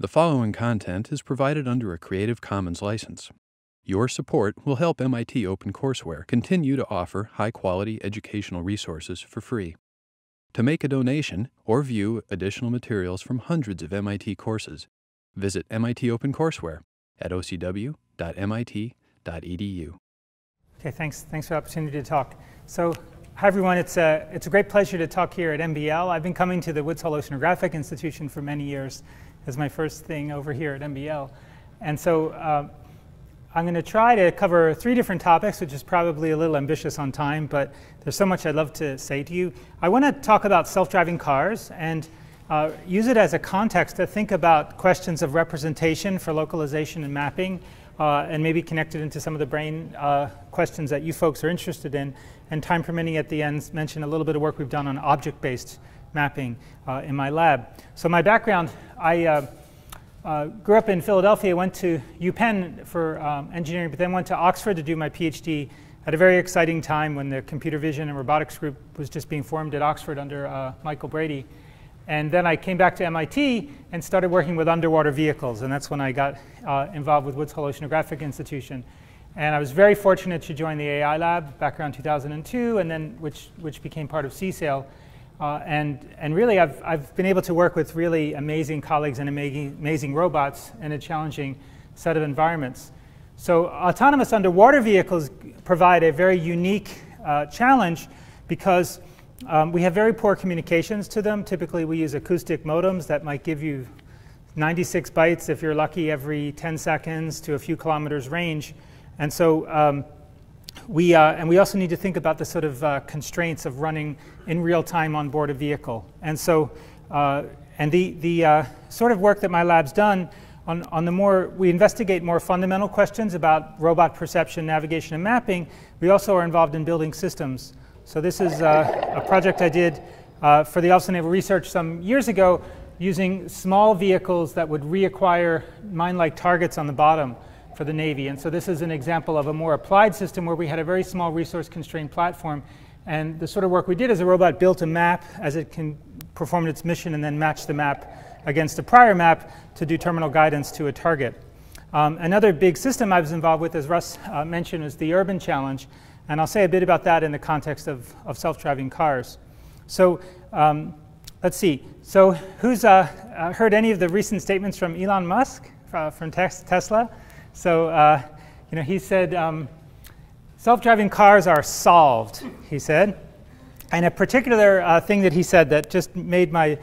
The following content is provided under a Creative Commons license. Your support will help MIT OpenCourseware continue to offer high quality educational resources for free. To make a donation or view additional materials from hundreds of MIT courses, visit MIT OpenCourseware at ocw.mit.edu. Okay, thanks. Thanks for the opportunity to talk. So, hi everyone. It's a it's a great pleasure to talk here at MBL. I've been coming to the Woods Hole Oceanographic Institution for many years as my first thing over here at MBL, and so uh, I'm going to try to cover three different topics, which is probably a little ambitious on time, but there's so much I'd love to say to you. I want to talk about self-driving cars and uh, use it as a context to think about questions of representation for localization and mapping, uh, and maybe connect it into some of the brain uh, questions that you folks are interested in. And time permitting at the end, mention a little bit of work we've done on object-based mapping uh, in my lab. So my background, I uh, uh, grew up in Philadelphia, went to UPenn for um, engineering, but then went to Oxford to do my PhD at a very exciting time when the computer vision and robotics group was just being formed at Oxford under uh, Michael Brady. And then I came back to MIT and started working with underwater vehicles, and that's when I got uh, involved with Woods Hole Oceanographic Institution. And I was very fortunate to join the AI lab back around 2002, and then which, which became part of CSAIL. Uh, and, and really, I've, I've been able to work with really amazing colleagues and amazing, amazing robots in a challenging set of environments. So autonomous underwater vehicles provide a very unique uh, challenge because um, we have very poor communications to them. Typically, we use acoustic modems that might give you 96 bytes, if you're lucky, every 10 seconds to a few kilometers range. And so um, we, uh, and we also need to think about the sort of uh, constraints of running in real time on board a vehicle. And so, uh, and the, the uh, sort of work that my lab's done on, on the more, we investigate more fundamental questions about robot perception, navigation, and mapping. We also are involved in building systems. So this is uh, a project I did uh, for the Office of Naval Research some years ago using small vehicles that would reacquire mine-like targets on the bottom for the Navy. And so this is an example of a more applied system where we had a very small resource constrained platform. And the sort of work we did is a robot built a map as it can perform its mission and then match the map against a prior map to do terminal guidance to a target. Um, another big system I was involved with, as Russ uh, mentioned, is the Urban Challenge. And I'll say a bit about that in the context of, of self-driving cars. So um, let's see. So who's uh, uh heard any of the recent statements from Elon Musk uh, from Tesla? So, uh, you know, he said, um, self-driving cars are solved, he said. And a particular uh, thing that he said that just made my,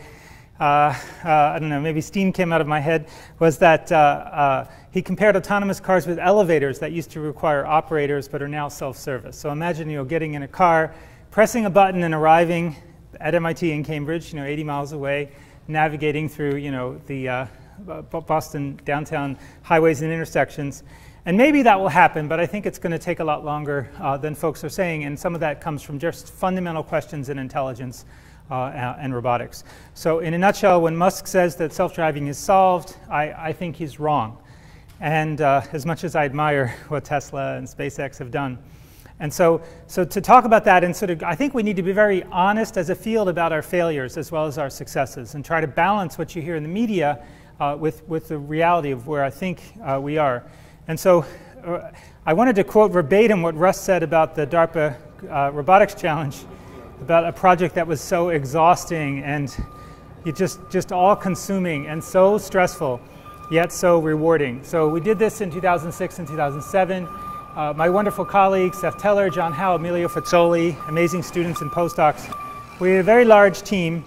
uh, uh I don't know, maybe steam came out of my head, was that uh, uh, he compared autonomous cars with elevators that used to require operators but are now self-service. So imagine, you know, getting in a car, pressing a button and arriving at MIT in Cambridge, you know, 80 miles away, navigating through, you know, the Boston downtown highways and intersections. And maybe that will happen, but I think it's going to take a lot longer uh, than folks are saying. And some of that comes from just fundamental questions in intelligence uh, and robotics. So, in a nutshell, when Musk says that self driving is solved, I, I, think he's wrong. And uh, as much as I admire what Tesla and SpaceX have done. And so, so to talk about that, and sort of, I think we need to be very honest as a field about our failures as well as our successes and try to balance what you hear in the media uh, with, with the reality of where I think uh, we are. And so uh, I wanted to quote verbatim what Russ said about the DARPA uh, Robotics Challenge, about a project that was so exhausting and just, just all consuming and so stressful, yet so rewarding. So we did this in 2006 and 2007. Uh, my wonderful colleagues, Seth Teller, John How, Emilio Frazzoli, amazing students and postdocs. We had a very large team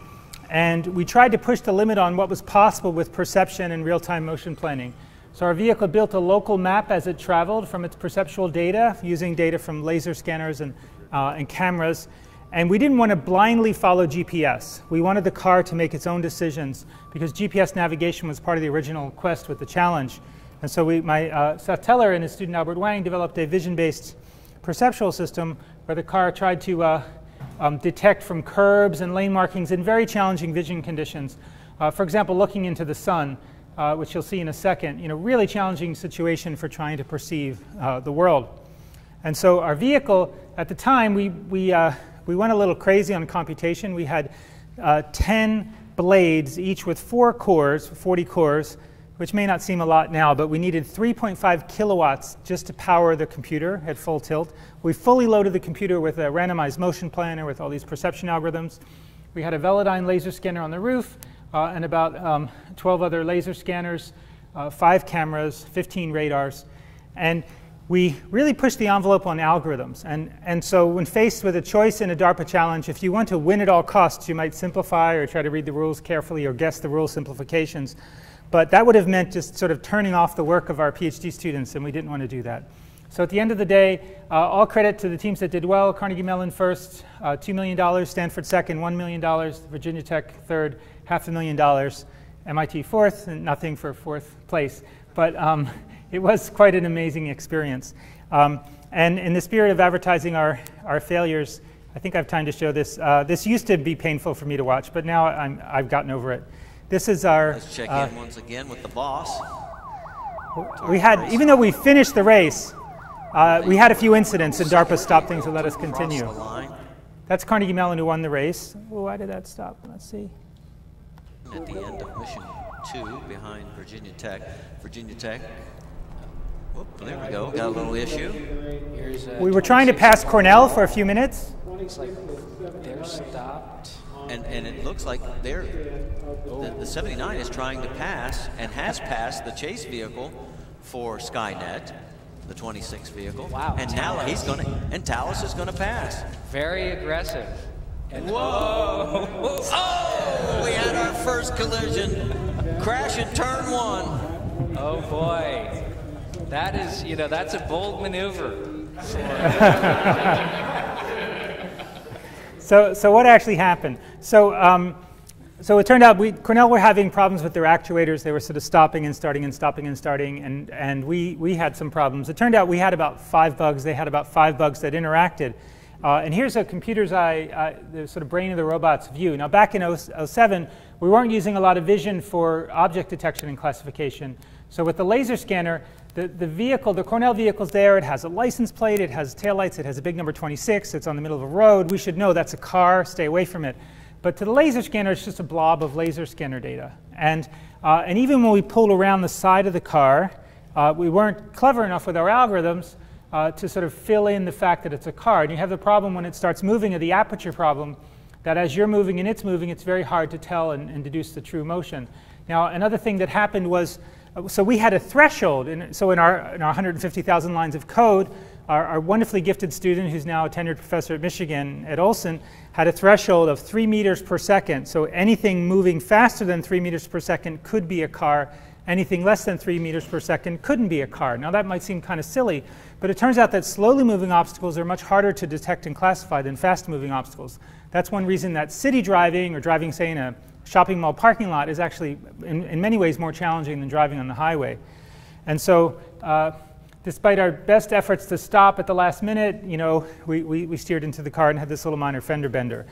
and we tried to push the limit on what was possible with perception and real-time motion planning. So our vehicle built a local map as it traveled from its perceptual data, using data from laser scanners and, uh, and cameras. And we didn't want to blindly follow GPS. We wanted the car to make its own decisions because GPS navigation was part of the original quest with the challenge. And so we, my, uh, Seth Teller and his student Albert Huang developed a vision-based perceptual system where the car tried to uh, um, detect from curbs and lane markings in very challenging vision conditions. Uh, for example, looking into the sun, uh, which you'll see in a second, you know, really challenging situation for trying to perceive uh, the world. And so our vehicle, at the time, we, we, uh, we went a little crazy on computation. We had uh, 10 blades, each with four cores, 40 cores, which may not seem a lot now, but we needed 3.5 kilowatts just to power the computer at full tilt. We fully loaded the computer with a randomized motion planner with all these perception algorithms. We had a Velodyne laser scanner on the roof uh, and about um, 12 other laser scanners, uh, five cameras, 15 radars. And we really pushed the envelope on algorithms. And, and so when faced with a choice in a DARPA challenge, if you want to win at all costs, you might simplify or try to read the rules carefully or guess the rule simplifications. But that would have meant just sort of turning off the work of our PhD students, and we didn't want to do that. So at the end of the day, uh, all credit to the teams that did well. Carnegie Mellon first, uh, $2 million, Stanford second, $1 million, Virginia Tech third, half a million dollars, MIT fourth, and nothing for fourth place. But um, it was quite an amazing experience. Um, and in the spirit of advertising our, our failures, I think I have time to show this. Uh, this used to be painful for me to watch, but now I'm, I've gotten over it. This is our. Let's check uh, in once again with the boss. We had, even though we finished the race, uh, we had a few incidents, and DARPA stopped things to let us continue. That's Carnegie Mellon who won the race. Well, why did that stop? Let's see. At the end of mission two, behind Virginia Tech. Virginia Tech Whoop, there we go. Got a little issue. we were trying to pass Cornell for a few minutes. like they're stopped. And, and it looks like they're the, the 79 is trying to pass and has passed the chase vehicle for Skynet, the 26 vehicle. Wow. And now he's going to and Talos is going to pass. Very aggressive. And whoa! Oh, we had our first collision. Crash in turn one. Oh boy. That is, you know, that's a bold maneuver. so, so what actually happened? So, um, so it turned out we, Cornell were having problems with their actuators. They were sort of stopping and starting and stopping and starting, and, and we, we had some problems. It turned out we had about five bugs. They had about five bugs that interacted. Uh, and here's a computer's eye, uh, the sort of brain of the robot's view. Now, back in 07, we weren't using a lot of vision for object detection and classification. So with the laser scanner, the, the vehicle, the Cornell vehicle's there. It has a license plate. It has taillights. It has a big number 26. It's on the middle of a road. We should know that's a car. Stay away from it. But to the laser scanner, it's just a blob of laser scanner data. And, uh, and even when we pulled around the side of the car, uh, we weren't clever enough with our algorithms uh, to sort of fill in the fact that it's a car. And you have the problem when it starts moving, or the aperture problem, that as you're moving and it's moving, it's very hard to tell and, and deduce the true motion. Now, another thing that happened was so we had a threshold. And so in our, in our 150,000 lines of code, our, our, wonderfully gifted student, who's now a tenured professor at Michigan, Ed Olson, had a threshold of three meters per second. So anything moving faster than three meters per second could be a car. Anything less than three meters per second couldn't be a car. Now that might seem kind of silly, but it turns out that slowly moving obstacles are much harder to detect and classify than fast moving obstacles. That's one reason that city driving or driving, say, in a shopping mall parking lot is actually, in, in many ways, more challenging than driving on the highway. And so, uh, despite our best efforts to stop at the last minute, you know, we, we, we steered into the car and had this little minor fender bender.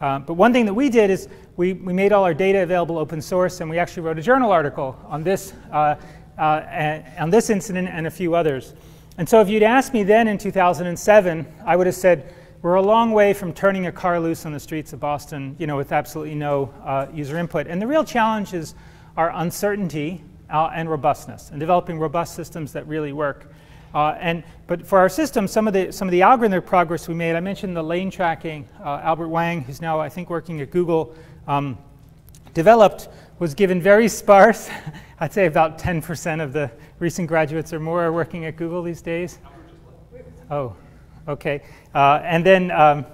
Uh, but one thing that we did is we, we made all our data available open source, and we actually wrote a journal article on this, uh, uh on this incident and a few others. And so if you'd asked me then in 2007, I would have said, we're a long way from turning a car loose on the streets of Boston, you know, with absolutely no uh, user input. And the real challenge is our uncertainty uh, and robustness, and developing robust systems that really work. Uh, and but for our system, some of the some of the algorithmic progress we made. I mentioned the lane tracking. Uh, Albert Huang, who's now I think working at Google, um, developed was given very sparse. I'd say about 10% of the recent graduates or more are working at Google these days. Oh, Okay, uh, and then um,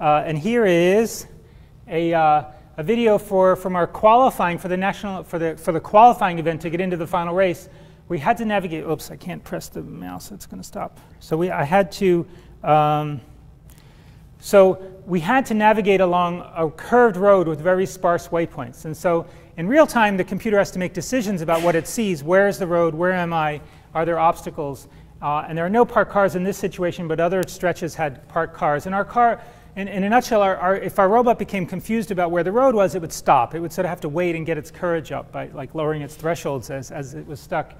uh, and here is a, uh, a video for from our qualifying for the national for the for the qualifying event to get into the final race. We had to navigate. Oops, I can't press the mouse. It's going to stop. So we I had to. Um, so we had to navigate along a curved road with very sparse waypoints. And so in real time, the computer has to make decisions about what it sees. Where is the road? Where am I? Are there obstacles? Uh, and there are no parked cars in this situation, but other stretches had parked cars. And our car, in, in a nutshell, our, our, if our robot became confused about where the road was, it would stop. It would sort of have to wait and get its courage up by like lowering its thresholds as, as it was stuck.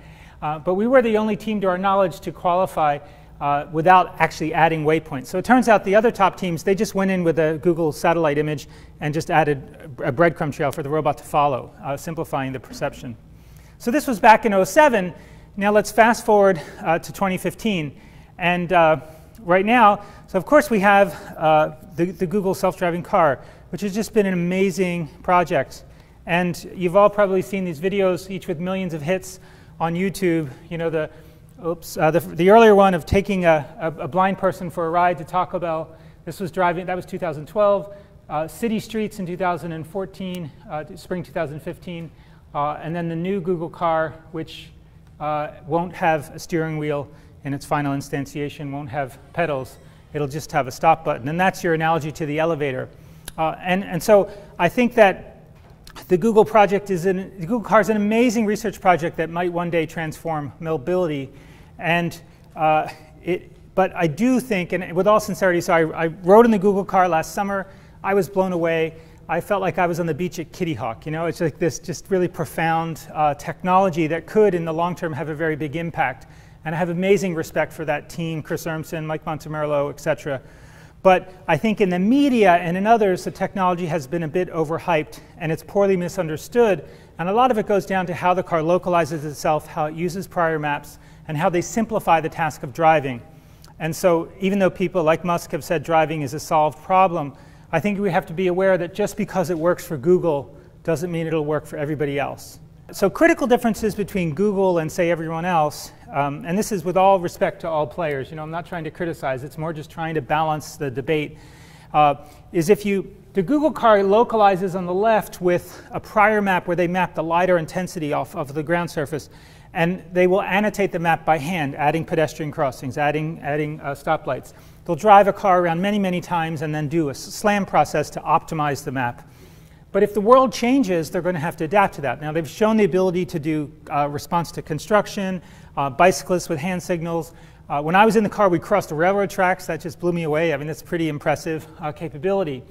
Uh, but we were the only team, to our knowledge, to qualify uh, without actually adding waypoints. So it turns out the other top teams, they just went in with a Google satellite image and just added a breadcrumb trail for the robot to follow, uh, simplifying the perception. So this was back in 07. Now let's fast forward uh, to 2015. And uh, right now, so of course we have uh, the, the Google self-driving car, which has just been an amazing project. And you've all probably seen these videos, each with millions of hits on YouTube. You know, the, oops, uh, the, the, earlier one of taking a, a, a, blind person for a ride to Taco Bell. This was driving, that was 2012. Uh, City Streets in 2014, uh, spring 2015. Uh, and then the new Google car, which uh, won't have a steering wheel in its final instantiation, won't have pedals. It'll just have a stop button. And that's your analogy to the elevator. Uh, and, and so I think that the Google project is an, the Google car is an amazing research project that might one day transform mobility. And uh, it, but I do think, and with all sincerity, so I, I, rode in the Google car last summer. I was blown away. I felt like I was on the beach at Kitty Hawk. You know, it's like this just really profound uh, technology that could, in the long term, have a very big impact. And I have amazing respect for that team, Chris Urmson, Mike Montemerlo, et cetera, but I think in the media and in others, the technology has been a bit overhyped and it's poorly misunderstood. And a lot of it goes down to how the car localizes itself, how it uses prior maps, and how they simplify the task of driving. And so, even though people like Musk have said driving is a solved problem, I think we have to be aware that just because it works for Google doesn't mean it'll work for everybody else. So, critical differences between Google and, say, everyone else, um, and this is with all respect to all players, you know, I'm not trying to criticize, it's more just trying to balance the debate, uh, is if you, the Google car localizes on the left with a prior map where they map the LiDAR intensity off of the ground surface, and they will annotate the map by hand, adding pedestrian crossings, adding, adding uh, stoplights. They'll drive a car around many, many times and then do a SLAM process to optimize the map. But if the world changes, they're going to have to adapt to that. Now, they've shown the ability to do uh, response to construction, uh, bicyclists with hand signals. Uh, when I was in the car, we crossed the railroad tracks. That just blew me away. I mean, that's pretty impressive uh, capability.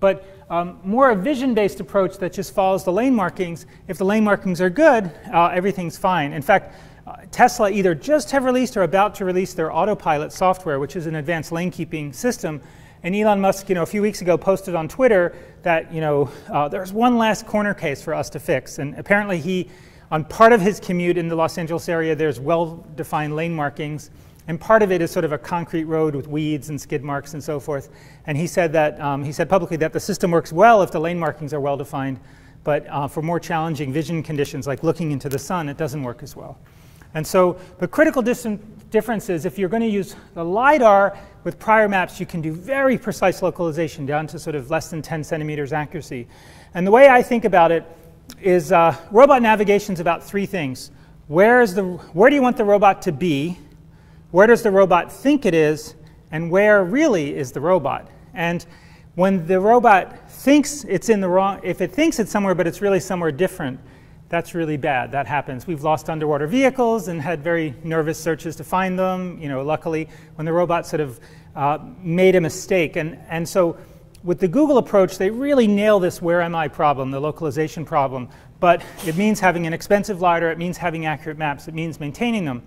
But um, more a vision-based approach that just follows the lane markings. If the lane markings are good, uh, everything's fine. In fact, uh, Tesla either just have released or about to release their autopilot software, which is an advanced lane keeping system and Elon Musk, you know, a few weeks ago posted on Twitter that, you know, uh, there's one last corner case for us to fix. And apparently he, on part of his commute in the Los Angeles area, there's well-defined lane markings. And part of it is sort of a concrete road with weeds and skid marks and so forth. And he said that, um, he said publicly that the system works well if the lane markings are well defined. But uh, for more challenging vision conditions, like looking into the sun, it doesn't work as well. And so the critical difference is if you're going to use the LiDAR with prior maps, you can do very precise localization down to sort of less than 10 centimeters accuracy. And the way I think about it is uh, robot navigation is about three things. Where, is the, where do you want the robot to be? Where does the robot think it is? And where really is the robot? And when the robot thinks it's in the wrong, if it thinks it's somewhere but it's really somewhere different, that's really bad. That happens. We've lost underwater vehicles and had very nervous searches to find them. You know, luckily, when the robot sort of uh, made a mistake. And, and so with the Google approach, they really nail this where am I problem, the localization problem. But it means having an expensive LiDAR, it means having accurate maps, it means maintaining them.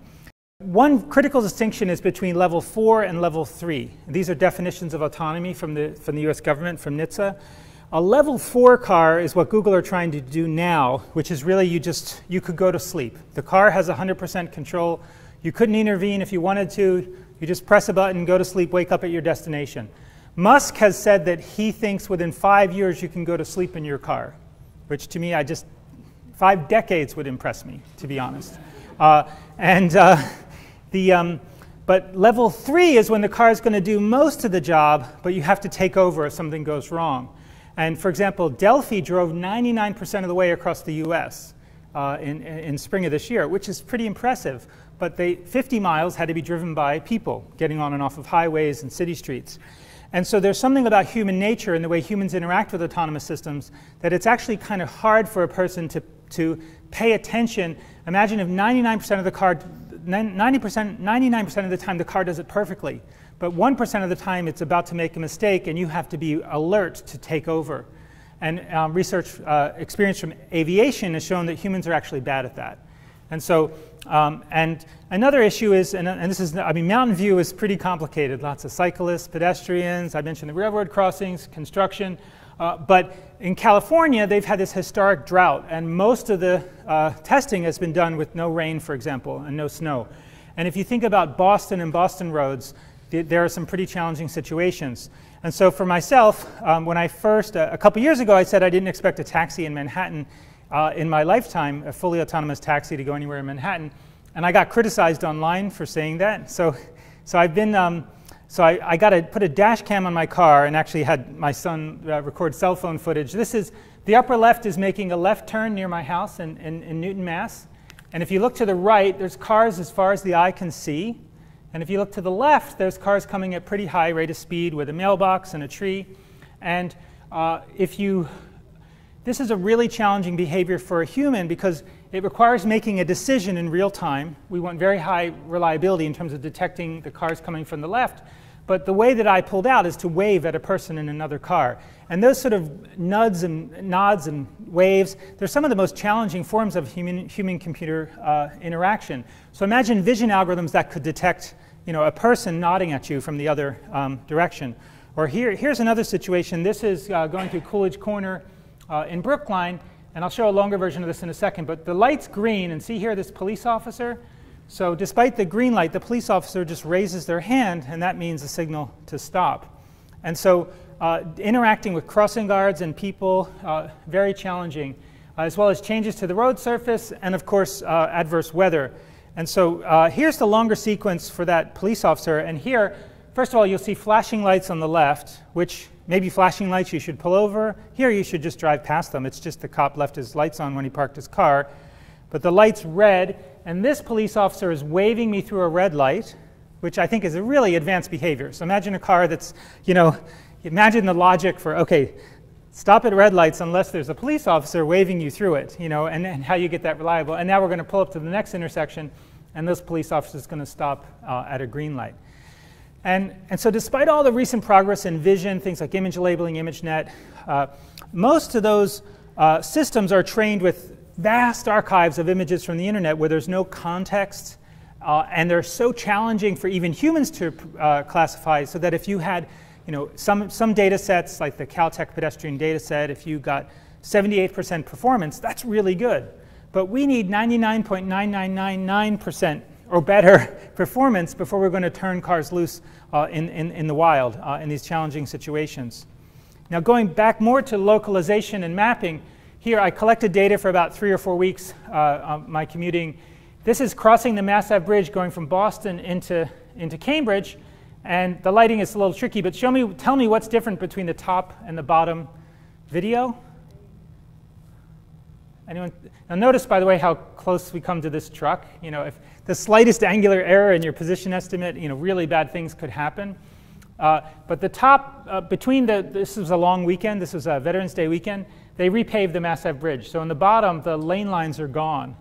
One critical distinction is between level four and level three. These are definitions of autonomy from the, from the US government, from NHTSA. A level four car is what Google are trying to do now, which is really you just, you could go to sleep. The car has 100% control. You couldn't intervene if you wanted to. You just press a button, go to sleep, wake up at your destination. Musk has said that he thinks within five years you can go to sleep in your car, which to me, I just, five decades would impress me, to be honest. Uh, and uh, the, um, but level three is when the car is going to do most of the job, but you have to take over if something goes wrong. And for example, Delphi drove 99% of the way across the US uh, in, in spring of this year, which is pretty impressive. But they, 50 miles had to be driven by people getting on and off of highways and city streets. And so there's something about human nature and the way humans interact with autonomous systems that it's actually kind of hard for a person to, to pay attention. Imagine if 99% of the car, 90%, 99% of the time the car does it perfectly. But 1% of the time it's about to make a mistake and you have to be alert to take over. And um, research uh, experience from aviation has shown that humans are actually bad at that. And so, um, and another issue is, and, and, this is, I mean, Mountain View is pretty complicated. Lots of cyclists, pedestrians, I mentioned the railroad crossings, construction. Uh, but in California, they've had this historic drought, and most of the uh, testing has been done with no rain, for example, and no snow. And if you think about Boston and Boston roads, th there are some pretty challenging situations. And so for myself, um, when I first, uh, a couple years ago, I said I didn't expect a taxi in Manhattan uh, in my lifetime, a fully autonomous taxi to go anywhere in Manhattan. And I got criticized online for saying that. So, so I've been, um, so I, I got to put a dash cam on my car and actually had my son uh, record cell phone footage. This is, the upper left is making a left turn near my house in, in, in Newton, Mass. And if you look to the right, there's cars as far as the eye can see. And if you look to the left, there's cars coming at pretty high rate of speed with a mailbox and a tree. And uh, if you, this is a really challenging behavior for a human because it requires making a decision in real time. We want very high reliability in terms of detecting the cars coming from the left. But the way that I pulled out is to wave at a person in another car. And those sort of nods and nods and waves, they're some of the most challenging forms of human, human computer uh, interaction. So imagine vision algorithms that could detect you know, a person nodding at you from the other um, direction. Or here, here's another situation. This is uh, going through Coolidge Corner uh, in Brookline, and I'll show a longer version of this in a second. But the light's green, and see here this police officer? So despite the green light, the police officer just raises their hand, and that means a signal to stop. And so uh, interacting with crossing guards and people, uh, very challenging, uh, as well as changes to the road surface, and of course, uh, adverse weather. And so uh, here's the longer sequence for that police officer. And here, first of all, you'll see flashing lights on the left, which maybe flashing lights you should pull over. Here you should just drive past them. It's just the cop left his lights on when he parked his car. But the light's red, and this police officer is waving me through a red light, which I think is a really advanced behavior. So imagine a car that's, you know, imagine the logic for, okay, stop at red lights unless there's a police officer waving you through it, you know, and, and how you get that reliable. And now we're going to pull up to the next intersection, and this police officer is going to stop uh, at a green light. And, and so despite all the recent progress in vision, things like image labeling, ImageNet, uh, most of those uh, systems are trained with vast archives of images from the internet where there's no context, uh, and they're so challenging for even humans to uh, classify so that if you had you know, some, some data sets, like the Caltech pedestrian data set, if you got 78% performance, that's really good. But we need 99.9999% or better performance before we're going to turn cars loose uh, in, in, in, the wild uh, in these challenging situations. Now, going back more to localization and mapping, here I collected data for about three or four weeks, uh, my commuting. This is crossing the Mass Ave Bridge going from Boston into, into Cambridge. And the lighting is a little tricky, but show me, tell me what's different between the top and the bottom video. Anyone? Now notice, by the way, how close we come to this truck. You know, if the slightest angular error in your position estimate, you know, really bad things could happen. Uh, but the top, uh, between the, this was a long weekend, this was a Veterans Day weekend, they repaved the Mass Ave Bridge. So in the bottom, the lane lines are gone.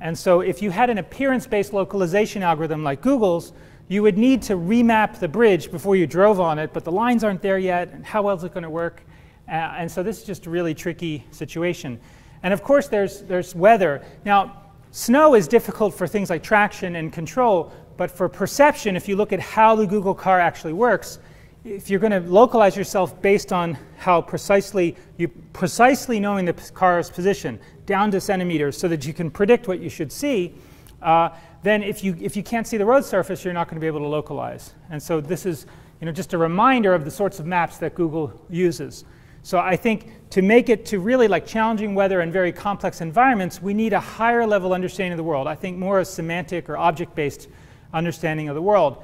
And so if you had an appearance-based localization algorithm like Google's, you would need to remap the bridge before you drove on it, but the lines aren't there yet, and how well is it going to work? Uh, and so this is just a really tricky situation. And of course, there's, there's weather. Now, snow is difficult for things like traction and control, but for perception, if you look at how the Google car actually works, if you're going to localize yourself based on how precisely you precisely knowing the car's position down to centimeters so that you can predict what you should see, uh, then if you, if you can't see the road surface, you're not going to be able to localize. And so this is you know, just a reminder of the sorts of maps that Google uses. So I think to make it to really like challenging weather and very complex environments, we need a higher level understanding of the world. I think more a semantic or object-based understanding of the world.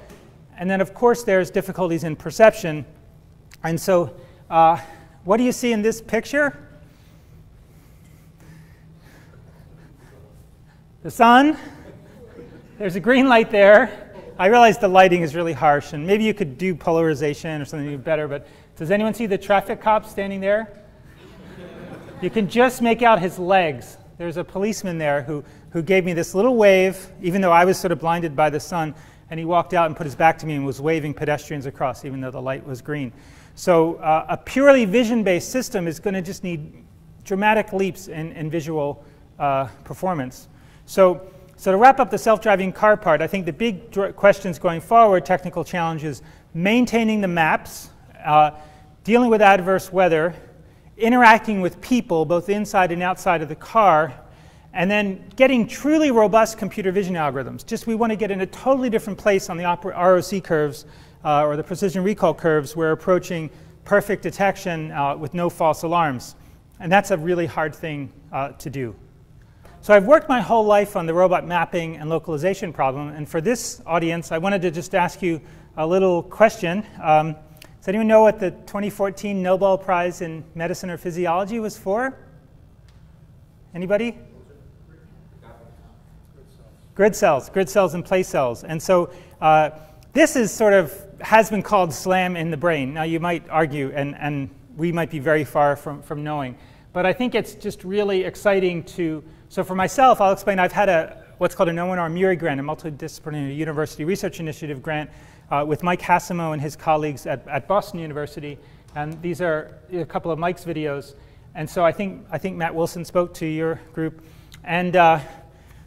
And then of course there's difficulties in perception. And so uh, what do you see in this picture? The sun, there's a green light there. I realize the lighting is really harsh, and maybe you could do polarization or something better, but does anyone see the traffic cop standing there? You can just make out his legs. There's a policeman there who, who gave me this little wave, even though I was sort of blinded by the sun, and he walked out and put his back to me and was waving pedestrians across, even though the light was green. So uh, a purely vision-based system is going to just need dramatic leaps in, in visual uh, performance. So so to wrap up the self-driving car part, I think the big questions going forward, technical challenges, maintaining the maps, uh, dealing with adverse weather, interacting with people both inside and outside of the car, and then getting truly robust computer vision algorithms. Just we want to get in a totally different place on the ROC curves uh, or the precision recall curves. We're approaching perfect detection uh, with no false alarms. And that's a really hard thing uh, to do. So I've worked my whole life on the robot mapping and localization problem. And for this audience, I wanted to just ask you a little question. Um, does anyone know what the 2014 Nobel Prize in Medicine or Physiology was for? Anybody? Grid cells, grid cells and place cells. And so uh, this is sort of has been called SLAM in the brain. Now you might argue, and, and we might be very far from, from knowing. But I think it's just really exciting to, so for myself, I'll explain, I've had a, what's called an ONR MURI grant, a multidisciplinary university research initiative grant uh, with Mike Hasselmo and his colleagues at, at Boston University. And these are a couple of Mike's videos. And so I think, I think Matt Wilson spoke to your group. And uh,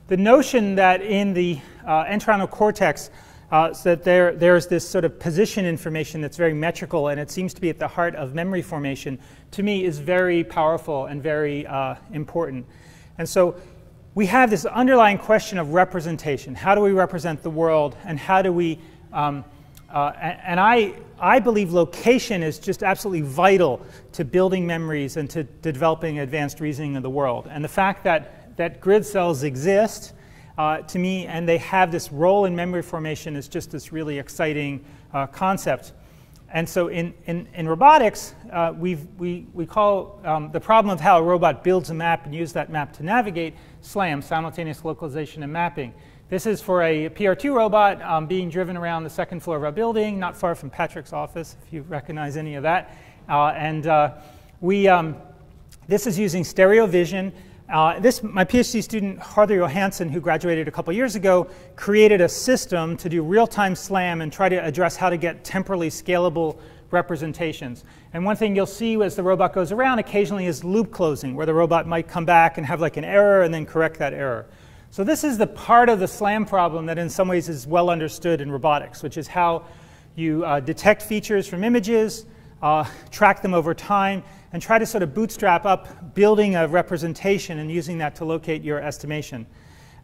the notion that in the uh, entorhinal cortex, uh, so that there, there's this sort of position information that's very metrical and it seems to be at the heart of memory formation, to me is very powerful and very uh, important. And so we have this underlying question of representation. How do we represent the world and how do we um, uh, and I, I believe location is just absolutely vital to building memories and to, to developing advanced reasoning of the world. And the fact that, that grid cells exist uh, to me and they have this role in memory formation is just this really exciting uh, concept. And so in, in, in robotics, uh, we we, we call um, the problem of how a robot builds a map and uses that map to navigate SLAM, simultaneous localization and mapping. This is for a PR2 robot um, being driven around the second floor of our building, not far from Patrick's office, if you recognize any of that. Uh, and uh, we, um, this is using stereo vision. Uh, this, my PhD student, Hordur Johannsson, who graduated a couple years ago, created a system to do real-time SLAM and try to address how to get temporally scalable representations. And one thing you'll see as the robot goes around occasionally is loop closing, where the robot might come back and have like an error and then correct that error. So this is the part of the SLAM problem that in some ways is well understood in robotics, which is how you uh, detect features from images, uh, track them over time, and try to sort of bootstrap up building a representation and using that to locate your estimation.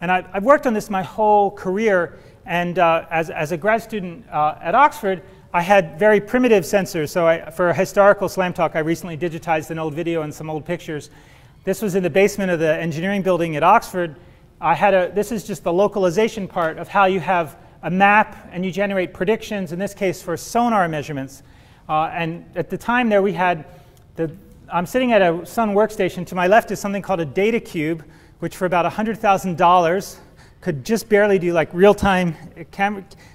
And I, have worked on this my whole career, and uh, as, as a grad student uh, at Oxford, I had very primitive sensors. So I, for a historical SLAM talk, I recently digitized an old video and some old pictures. This was in the basement of the engineering building at Oxford, I had a, this is just the localization part of how you have a map and you generate predictions, in this case for sonar measurements. Uh, and at the time there we had, the, I'm sitting at a Sun workstation. To my left is something called a data cube, which for about $100,000 could just barely do like real-time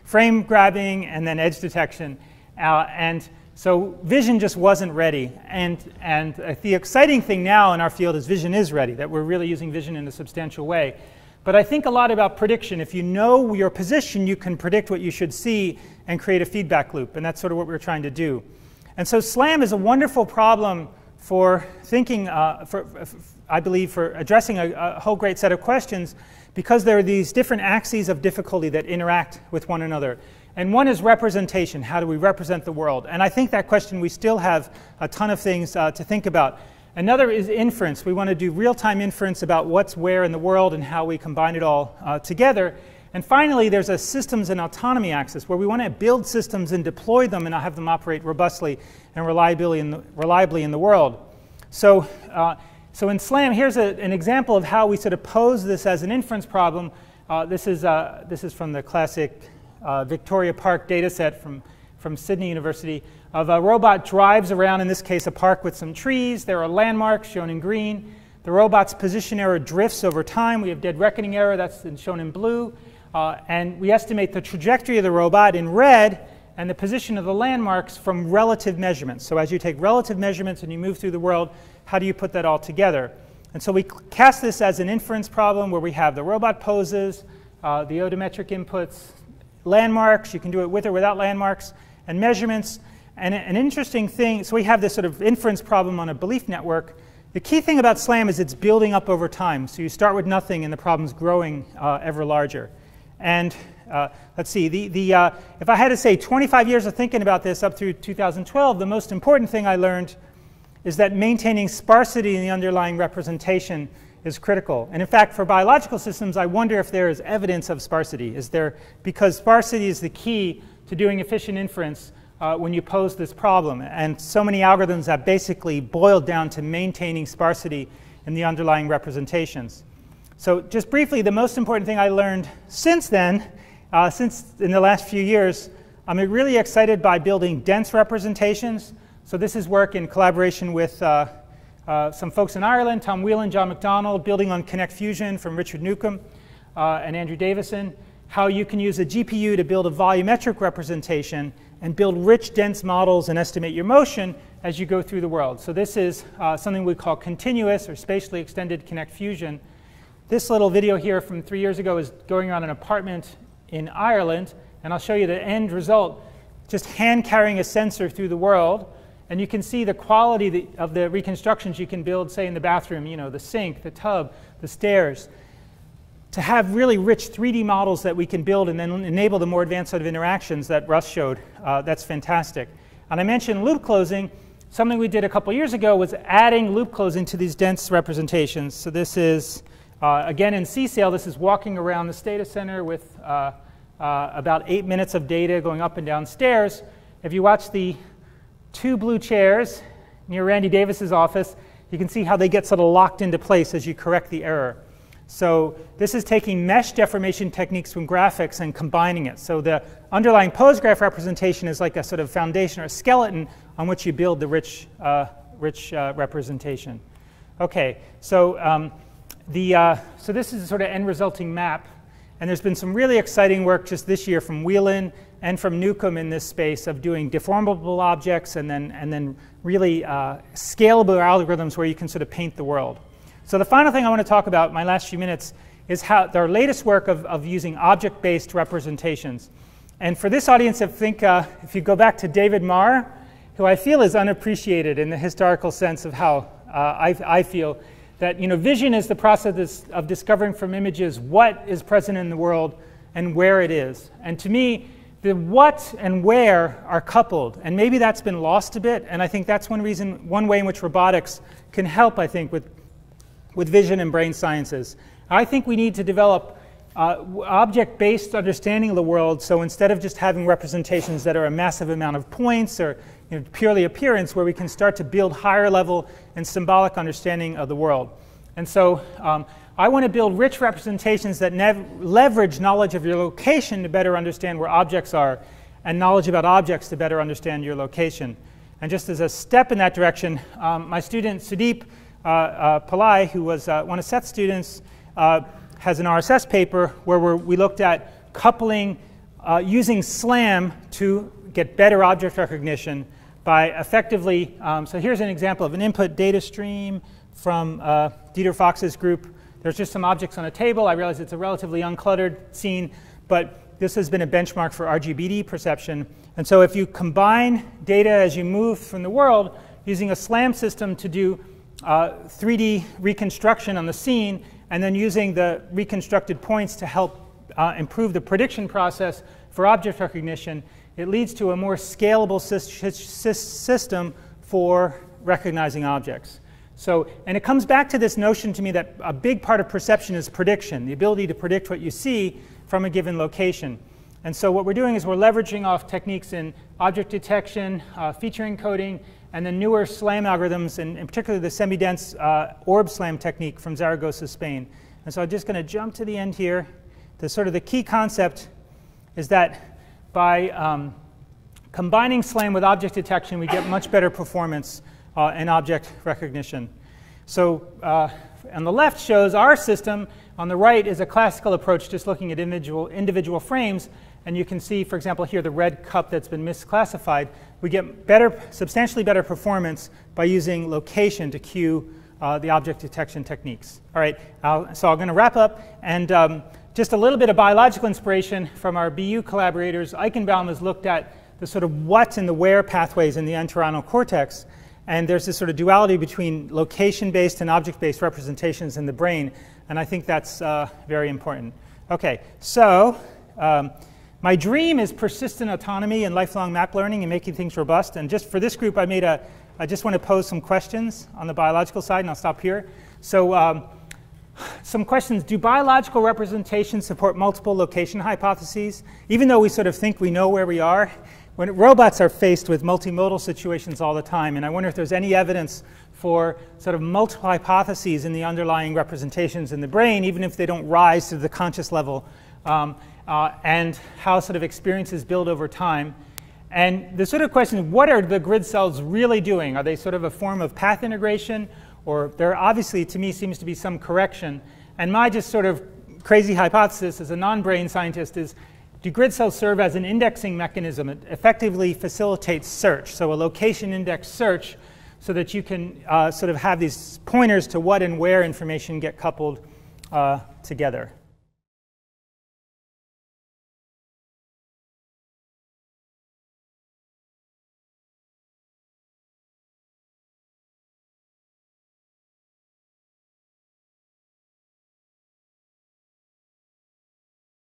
frame grabbing and then edge detection. Uh, and so vision just wasn't ready. And, and uh, the exciting thing now in our field is vision is ready, that we're really using vision in a substantial way. But I think a lot about prediction. If you know your position, you can predict what you should see and create a feedback loop. And that's sort of what we're trying to do. And so SLAM is a wonderful problem for thinking, uh, for, for, I believe, for addressing a, a, whole great set of questions because there are these different axes of difficulty that interact with one another. And one is representation. How do we represent the world? And I think that question we still have a ton of things uh, to think about. Another is inference. We want to do real-time inference about what's where in the world and how we combine it all uh, together. And finally, there's a systems and autonomy axis where we want to build systems and deploy them and have them operate robustly and reliably in the, reliably in the world. So, uh, so in SLAM, here's a, an example of how we sort of pose this as an inference problem. Uh, this, is, uh, this is from the classic uh, Victoria Park data set from, from Sydney University of a robot drives around, in this case, a park with some trees. There are landmarks shown in green. The robot's position error drifts over time. We have dead reckoning error, that's shown in blue. Uh, and we estimate the trajectory of the robot in red and the position of the landmarks from relative measurements. So as you take relative measurements and you move through the world, how do you put that all together? And so we cast this as an inference problem where we have the robot poses, uh, the odometric inputs, landmarks, you can do it with or without landmarks, and measurements. And an interesting thing, so we have this sort of inference problem on a belief network. The key thing about SLAM is it's building up over time. So you start with nothing and the problem's growing uh, ever larger. And uh, let's see, the, the, uh, if I had to say 25 years of thinking about this up through 2012, the most important thing I learned is that maintaining sparsity in the underlying representation is critical. And in fact, for biological systems, I wonder if there is evidence of sparsity. Is there, because sparsity is the key to doing efficient inference uh, when you pose this problem. And so many algorithms have basically boiled down to maintaining sparsity in the underlying representations. So just briefly, the most important thing I learned since then, uh, since in the last few years, I'm really excited by building dense representations. So this is work in collaboration with uh, uh, some folks in Ireland, Tom Whelan, John McDonald, building on Kinect Fusion from Richard Newcombe uh, and Andrew Davison, how you can use a GPU to build a volumetric representation and build rich, dense models and estimate your motion as you go through the world. So this is uh, something we call Kintinuous or spatially extended Kinect Fusion. This little video here from three years ago is going around an apartment in Ireland, and I'll show you the end result, just hand carrying a sensor through the world. And you can see the quality of the reconstructions you can build, say, in the bathroom, you know, the sink, the tub, the stairs. To have really rich 3D models that we can build and then enable the more advanced sort of interactions that Russ showed, uh, that's fantastic. And I mentioned loop closing. Something we did a couple years ago was adding loop closing to these dense representations. So this is, uh, again, in CSAIL, this is walking around this data center with uh, uh, about eight minutes of data going up and down stairs. If you watch the two blue chairs near Randy Davis's office, you can see how they get sort of locked into place as you correct the error. So this is taking mesh deformation techniques from graphics and combining it. So the underlying pose graph representation is like a sort of foundation or skeleton on which you build the rich, uh, rich uh, representation. Okay, so um, the uh, so this is a sort of end resulting map, and there's been some really exciting work just this year from Whelan and from Newcombe in this space of doing deformable objects and then, and then really uh, scalable algorithms where you can sort of paint the world. So the final thing I want to talk about my last few minutes is how their latest work of, of using object-based representations. And for this audience, I think uh, if you go back to David Marr, who I feel is unappreciated in the historical sense of how uh, I, I feel that you know, vision is the process of discovering from images what is present in the world and where it is. And to me, the what and where are coupled, and maybe that's been lost a bit. And I think that's one reason, one way in which robotics can help. I think with with vision and brain sciences. I think we need to develop uh, object-based understanding of the world. So instead of just having representations that are a massive amount of points or you know, purely appearance, where we can start to build higher level and symbolic understanding of the world. And so um, I want to build rich representations that leverage knowledge of your location to better understand where objects are, and knowledge about objects to better understand your location. And just as a step in that direction, um, my student Sudeep uh, uh, Pillai, who was uh, one of Seth's students, uh, has an RSS paper where we looked at coupling uh, using SLAM to get better object recognition by effectively, um, so here's an example of an input data stream from uh, Dieter Fox's group there's just some objects on a table. I realize it's a relatively uncluttered scene, but this has been a benchmark for RGBD perception. And so if you combine data as you move from the world using a SLAM system to do uh, 3D reconstruction on the scene, and then using the reconstructed points to help uh, improve the prediction process for object recognition, it leads to a more scalable system for recognizing objects. So, and it comes back to this notion to me that a big part of perception is prediction, the ability to predict what you see from a given location. And so what we're doing is we're leveraging off techniques in object detection, uh, feature encoding, and the newer SLAM algorithms, and, and particularly the semi-dense uh, orb SLAM technique from Zaragoza, Spain. And so I'm just going to jump to the end here. The sort of the key concept is that by um, combining SLAM with object detection, we get much better performance uh, and object recognition. So uh, on the left shows our system. On the right is a classical approach, just looking at individual, individual frames. And you can see, for example, here the red cup that's been misclassified. We get better, substantially better performance by using location to cue uh, the object detection techniques. All right, I'll, so I'm going to wrap up. And um, just a little bit of biological inspiration from our BU collaborators. Eichenbaum has looked at the sort of what and the where pathways in the entorhinal cortex. And there's this sort of duality between location based and object based representations in the brain. And I think that's uh, very important. Okay, so um, my dream is persistent autonomy and lifelong map learning and making things robust. And just for this group, I made a, I just want to pose some questions on the biological side, and I'll stop here. So, um, some questions. Do biological representations support multiple location hypotheses? Even though we sort of think we know where we are, when robots are faced with multimodal situations all the time, and I wonder if there's any evidence for sort of multiple hypotheses in the underlying representations in the brain, even if they don't rise to the conscious level, um, uh, and how sort of experiences build over time. And the sort of question, what are the grid cells really doing? Are they sort of a form of path integration? Or there obviously, to me, seems to be some correction. And my just sort of crazy hypothesis as a non-brain scientist is, do grid cells serve as an indexing mechanism? It effectively facilitates search. So a location index search so that you can uh, sort of have these pointers to what and where information get coupled uh, together.